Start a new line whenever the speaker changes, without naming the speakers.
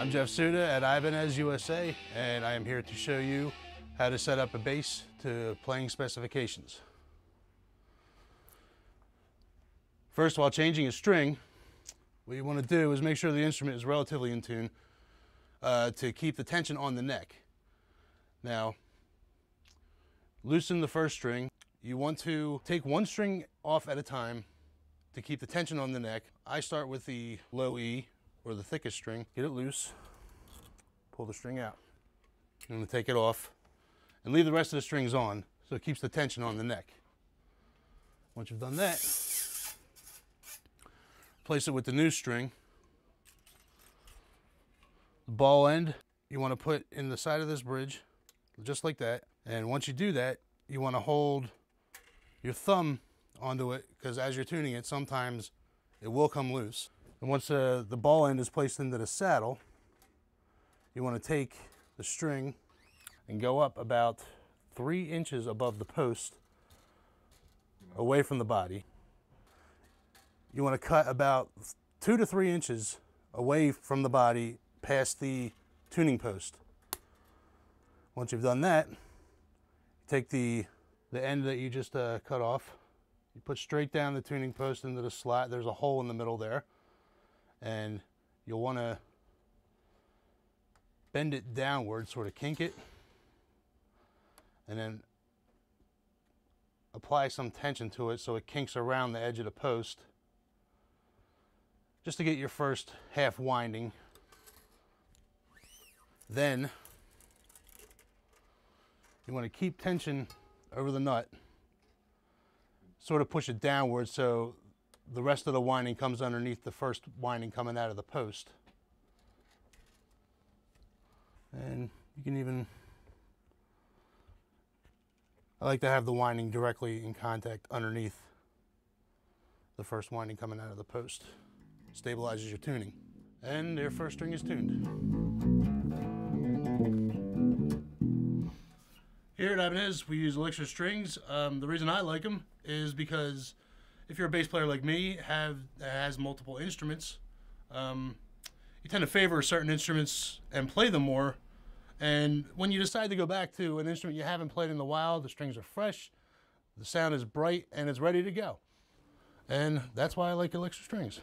I'm Jeff Suta at Ibanez USA, and I am here to show you how to set up a bass to playing specifications. First, while changing a string, what you want to do is make sure the instrument is relatively in tune uh, to keep the tension on the neck. Now, loosen the first string. You want to take one string off at a time to keep the tension on the neck. I start with the low E or the thickest string, get it loose, pull the string out. I'm gonna take it off and leave the rest of the strings on so it keeps the tension on the neck. Once you've done that, place it with the new string. The ball end, you wanna put in the side of this bridge, just like that. And once you do that, you wanna hold your thumb onto it because as you're tuning it, sometimes it will come loose. And once uh, the ball end is placed into the saddle, you want to take the string and go up about three inches above the post away from the body. You want to cut about two to three inches away from the body past the tuning post. Once you've done that, take the, the end that you just uh, cut off, you put straight down the tuning post into the slot. There's a hole in the middle there and you'll want to bend it downward, sort of kink it, and then apply some tension to it so it kinks around the edge of the post just to get your first half winding. Then you want to keep tension over the nut, sort of push it downward so the rest of the winding comes underneath the first winding coming out of the post. And you can even, I like to have the winding directly in contact underneath the first winding coming out of the post. Stabilizes your tuning. And your first string is tuned. Here at Ibanez, we use Elixir strings. Um, the reason I like them is because if you're a bass player like me, have has multiple instruments, um, you tend to favor certain instruments and play them more. And when you decide to go back to an instrument you haven't played in a while, the strings are fresh, the sound is bright, and it's ready to go. And that's why I like Elixir strings.